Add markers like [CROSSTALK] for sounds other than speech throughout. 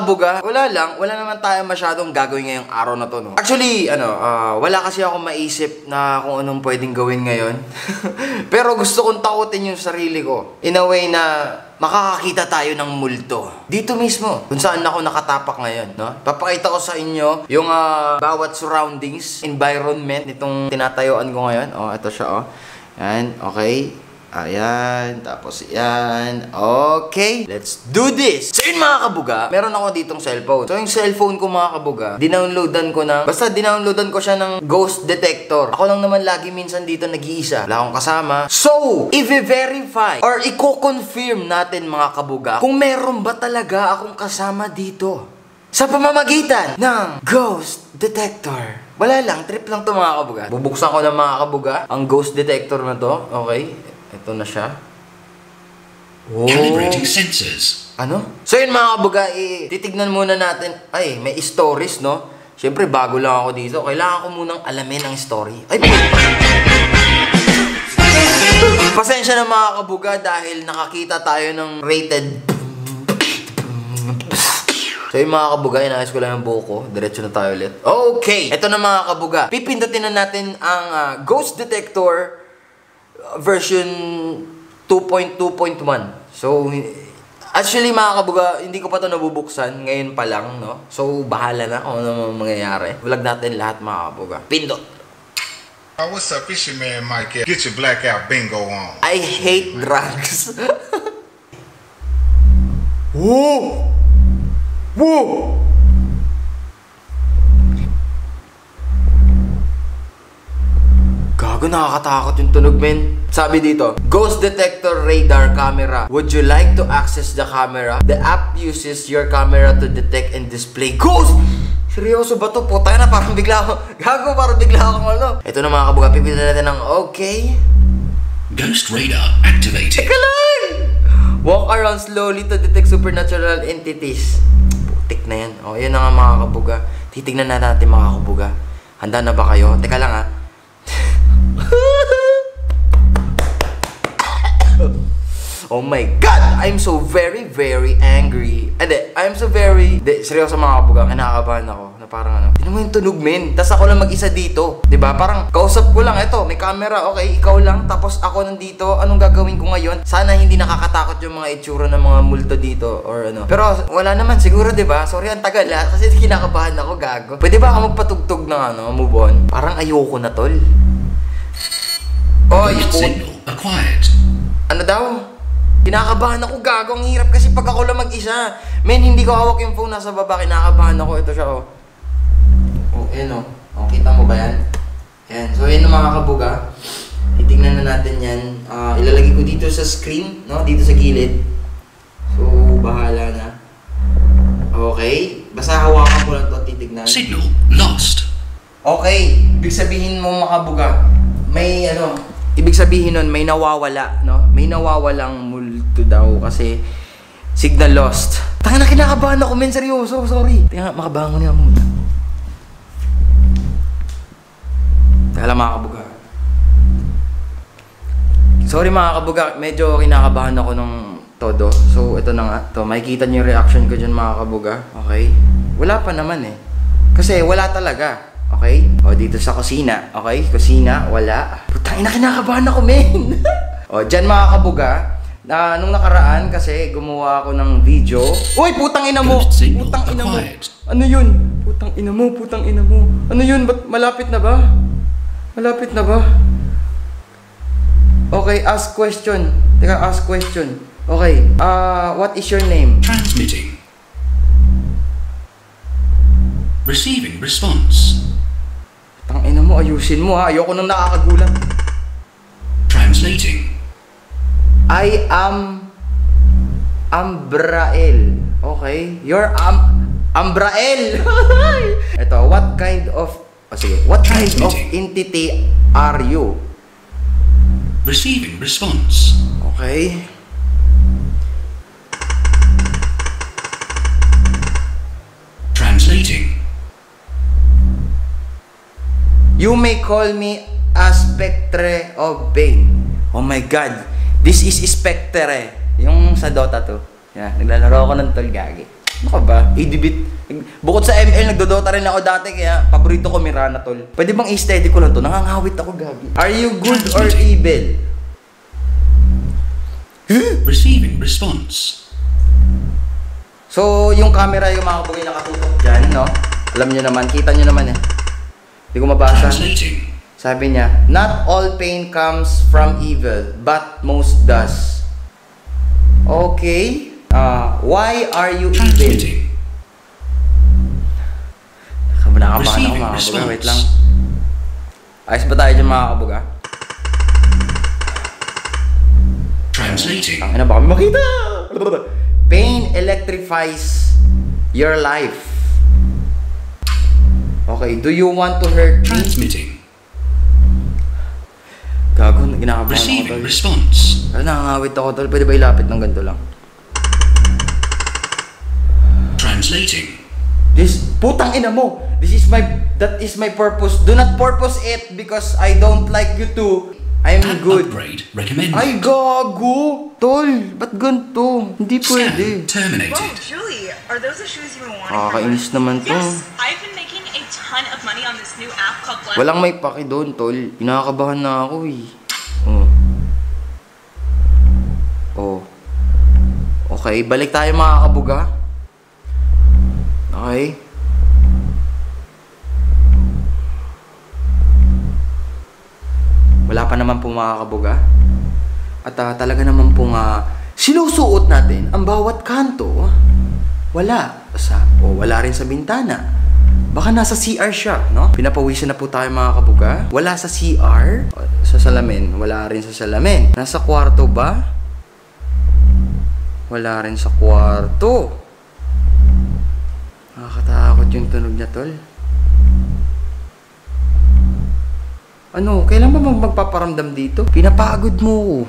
kabuga, wala lang. Wala naman tayo masyadong gagawin ngayong araw na to, no? Actually, ano, ah, wala kasi ako maisip na kung anong pwedeng gawin ngayon. [LAUGHS] Pero gusto kong takutin yung sarili ko. In a way na makakakita tayo ng multo. Dito mismo, kung saan ako nakatapak ngayon, no? Papakita ko sa inyo yung ah, bawat surroundings, environment nitong tinatayuan ko ngayon. Oh, ito siya, oh. Yan, okay. Ayan, tapos yan. Okay, let's do this! So yun mga kabuga, meron ako ditong cellphone. So yung cellphone ko mga kabuga, dinownloadan ko ng, basta dinownloadan ko siya ng ghost detector. Ako lang naman lagi minsan dito nag-iisa. Wala akong kasama. So, i-verify or i-confirm natin mga kabuga kung meron ba talaga akong kasama dito. Sa pamamagitan ng ghost detector. Wala lang, trip lang to mga kabuga. Bubuksan ko ng mga kabuga ang ghost detector na to. Okay, ito na siya. Oh. Calibrating sensors. Ano? So yun mga kabuga, eh, titignan muna natin. Ay, may stories, no? Siyempre, bago lang ako dito. Kailangan ko munang alamin ang story. Ay, Pasensya na mga kabuga dahil nakakita tayo ng rated So yung mga kabuga, inayos ko lang yung buhok ko. Diretso na tayo ulit. Okay! Ito na mga kabuga. Pipindutin na natin ang ah, Ghost Detector uh, version 2.2.1. So, actually mga kabuga, hindi ko pa to nabubuksan. Ngayon pa lang, no? So, bahala na kung ano mangyayari. Vlog natin lahat mga kabuga. Pindot! Oh, what's up? It's your man Mike. Get your blackout bingo on. I hate drugs. [LAUGHS] Whoa! Whoa! Gago, nakakatakot yung tunog, men. Sabi dito, Ghost Detector Radar Camera. Would you like to access the camera? The app uses your camera to detect and display ghosts! Seryoso ba to? Puta na, parang bigla ako. [LAUGHS] Gago, parang bigla akong ano. Ito na mga kabuga, pipilitan natin ng okay. Ghost radar activated. Teka lang! Walk around slowly to detect supernatural entities. Putik na yan. O, yun na nga mga kabuga. Titignan na natin mga kabuga. Handa na ba kayo? Teka lang ha. Oh my God! I'm so very, very angry. Hindi, I'm so very... Hindi, seryoso mga kabuga, kinakabahan ako. Na parang ano, hindi mo yung tunog, men. Tapos ako lang mag-isa dito. 'Di ba Parang kausap ko lang, eto, may camera, okay, ikaw lang. Tapos ako nandito, anong gagawin ko ngayon? Sana hindi nakakatakot yung mga itsura ng mga multo dito or ano. Pero wala naman, siguro 'di ba Sorry, ang tagal ha. Kasi kinakabahan ako, gago. Pwede ba ako magpatugtog ng ano, move on? Parang ayoko na, tol. Oy, acquired. ano daw? Kinakabahan ako gago. Ang hirap kasi pag ako lang mag-isa. Men, hindi ko hawak yung phone. Nasa baba. Kinakabahan ako. Ito siya, oh. Oh, ayan, oh. oh kita mo ba yan? Ayan. So, ang mga kabuga. Titignan na natin yan. Ah, ilalagay ko dito sa screen, no? Dito sa gilid. So, bahala na. Okay. Basta hawakan ko lang to at titignan. Signal lost. Okay, ibig sabihin mo makabuga, may ano, ibig sabihin nun may nawawala, no? May nawawalang multo daw kasi signal lost. Tanga na kinakabahan ako, men, seryoso, sorry. Teka, makabangon nga muna. Teka lang mga kabuga. Sorry mga kabuga, medyo kinakabahan ako nung todo. So, ito na nga. To, makikita niyo yung reaction ko dyan mga kabuga. Okay? Wala pa naman eh. Kasi wala talaga. Okay? O, dito sa kusina. Okay? Kusina, wala. Putang ina, kinakabahan ako, men. [LAUGHS] o, dyan mga kabuga, na nung nakaraan kasi gumawa ako ng video. Uy, putang ina mo! Putang ina mo! Ano yun? Putang ina mo, putang ina mo. Ano yun? Ba't malapit na ba? Malapit na ba? Okay, ask question. Teka, ask question. Okay, uh, what is your name? Transmitting. Receiving response. Tang ina mo, ayusin mo ha. Ayoko nang nakakagulat. Translating. I am Ambrael. Okay? You're Am Ambrael. [LAUGHS] Ito, what kind of oh, sige, what kind of entity are you? Receiving response. Okay. Translating. You may call me a Spectre of Bane. Oh my god. This is Spectre. Yung sa Dota to. Yeah, naglalaro ako ng tol gagi. Ano ka ba? ADBit. Bukod sa ML, nagdodota rin ako dati kaya paborito ko Mirana tol. Pwede bang i-steady ko lang to? Nangangawit ako gagi. Are you good or evil? Receiving response. So, yung camera yung mga kabugay nakatutok dyan, no? Alam nyo naman, kita nyo naman eh. Hindi ko mabasa. Translating. Sabi niya, Not all pain comes from evil, but most does. Okay. Uh, why are you evil? Transmitting. Kamu nakakabahan ako mga kabuga. Wait lang. Ayos ba tayo dyan mga kabuga? Translating. Ang ina may makita! Pain electrifies your life. Okay, do you want to hurt me? Transmitting. Gago, ginakabahan ako Receiving tol. response. Ano, nangangawit ako tol. Pwede ba ilapit ng ganito lang? Translating. This, putang ina mo! This is my, that is my purpose. Do not purpose it because I don't like you to. I'm Add good. upgrade recommended. Ay, gago! Tol, ba't ganito? Hindi pwede. Scan Whoa, terminated. Julie, are those the shoes you've been wanting? Kakainis naman to. Yes, I've been making a ton of money on this new app called Black. Walang may paki doon, tol. Kinakabahan na ako eh. Okay, balik tayo mga kabuga. Okay. Wala pa naman po mga kabuga. At ah, talaga naman po nga sinusuot natin ang bawat kanto. Wala sa o wala rin sa bintana. Baka nasa CR siya, no? Pinapawisan na po tayo mga kabuga. Wala sa CR, sa salamin. Wala rin sa salamin. Nasa kwarto ba? Wala rin sa kwarto. Nakakatakot yung tunog niya, tol. Ano, kailan ba mag- magpaparamdam dito? Pinapagod mo.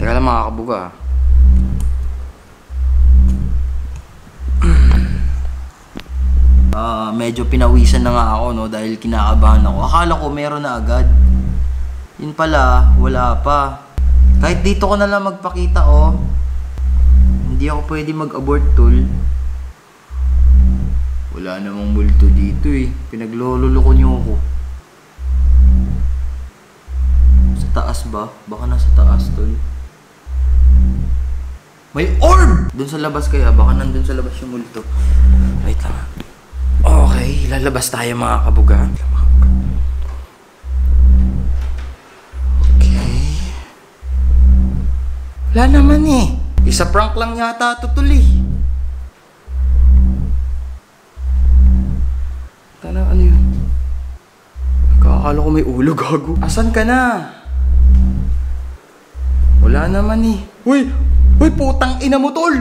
Teka lang mga kabuga. [CLEARS THROAT] Ah, medyo pinawisan na nga ako no dahil kinakabahan ako. Akala ko meron na agad. Yun pala, wala pa. Kahit dito ko na lang magpakita oh. Hindi ako pwede mag-abort tool. Wala namang multo dito eh. Pinaglololoko niyo ako. Sa taas ba? Baka nasa taas tol. May orb! Doon sa labas kaya, baka nandun sa labas yung multo. Wait lang. Okay, lalabas tayo mga kabuga. Wala naman eh. Isa prank lang yata tol eh. Tana, ano yun? Kakakala ko may ulo, gago. Asan ka na? Wala naman eh. Uy! Uy, putang ina mo, tol!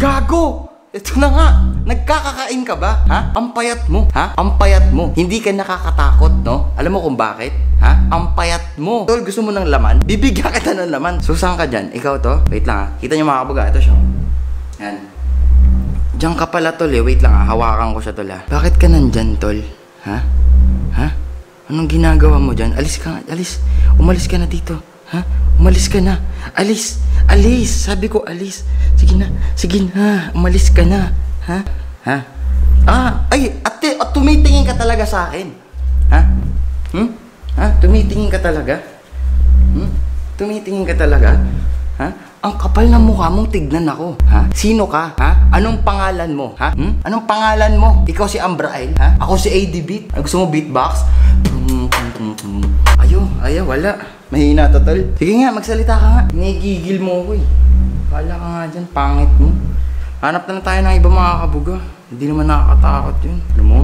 Gago! Ito na nga! Nagkakakain ka ba? Ha? Ang payat mo, ha? Ang payat mo. Hindi ka nakakatakot, no? Alam mo kung bakit? Ha? Ang payat mo. Tol, gusto mo ng laman? Bibigyan [LAUGHS] kita ng laman. So, ka dyan? Ikaw to? Wait lang ha. Kita niyo mga. Ito siya. Yan. Diyan ka pala, tol eh. Wait lang ha. Hawakan ko siya, tol ha. Bakit ka nandyan, tol? Ha? Ha? Anong ginagawa mo dyan? Alis ka nga. Alis. Umalis ka na dito. Ha? Umalis ka na. Alis. Alis. Sabi ko, alis. Sige na. Sige na. Umalis ka na. Ha? Ha? Ah, ay, ate, at tumitingin ka talaga sa akin. Ha? Hmm? Ha? Tumitingin ka talaga? Hmm? Tumitingin ka talaga? Ha? Ang kapal ng mukha mong tignan ako. Ha? Sino ka? Ha? Anong pangalan mo? Ha? Hmm? Anong pangalan mo? Ikaw si Ambrael? Ha? Ako si AD Beat? Gusto mo beatbox? Ayaw, ayaw, wala. Mahina to, tol. Sige nga, magsalita ka nga. Nagigil mo ko eh. Kala ka nga dyan, pangit mo. Hanap na lang tayo ng iba mga kabuga. Hindi naman nakakatakot yun. Alam mo?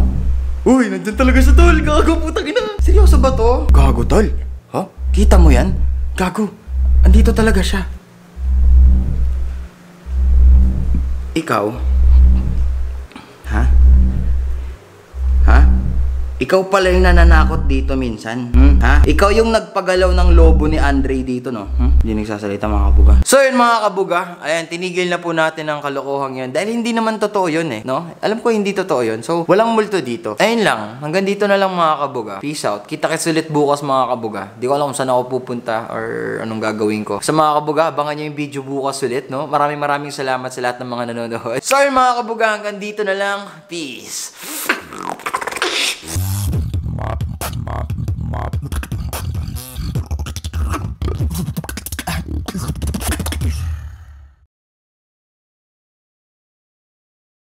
Uy, nandyan talaga sa tol. Gago, putang ina. Seryoso ba to? Gago, tol. Ha? Kita mo yan? Gago. Andito talaga siya. Ikaw? Ikaw pala yung nananakot dito minsan. Hmm? Ha? Ikaw yung nagpagalaw ng lobo ni Andre dito, no? Hmm? Hindi nagsasalita mga kabuga. So yun mga kabuga, ayan, tinigil na po natin ang kalokohan yun. Dahil hindi naman totoo yun eh, no? Alam ko hindi totoo yun. So, walang multo dito. Ayun lang, hanggang dito na lang mga kabuga. Peace out. Kita kits ulit bukas mga kabuga. Di ko alam kung saan ako pupunta or anong gagawin ko. Sa mga kabuga, abangan nyo yung video bukas ulit, no? Maraming maraming salamat sa lahat ng mga nanonood. So yun mga kabuga, hanggang dito na lang. Peace.